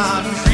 Can't